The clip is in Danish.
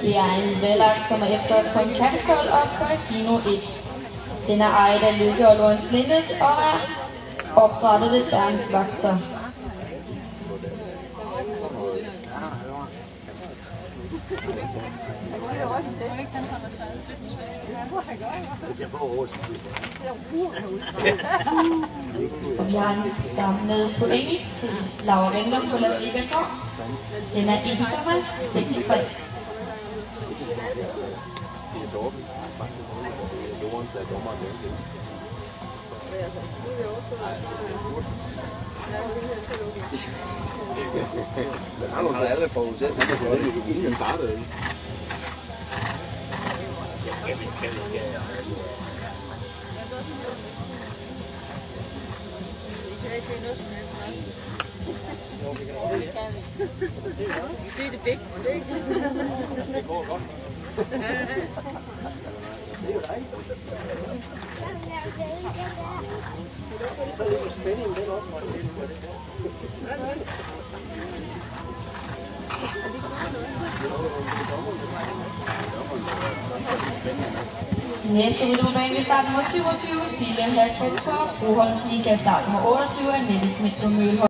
Det er en valgt, som er efter på en Capitol og Correcino 1. Den er ejet af Lykke og Lawrence Lindet og er oprettet af Bernd Vagter. Og vi har en samlet point til Laura Winkler på Las Vegas. Den er 1,63. Han har alle forudsætninger for det. Vi startede ikke. Se det begge. Det går godt. Næste rytterbane vil starte nummer 27, Stile Hasbro fra Broholms Liga. Start nummer 28 er Nette Schmidt på Mølholm.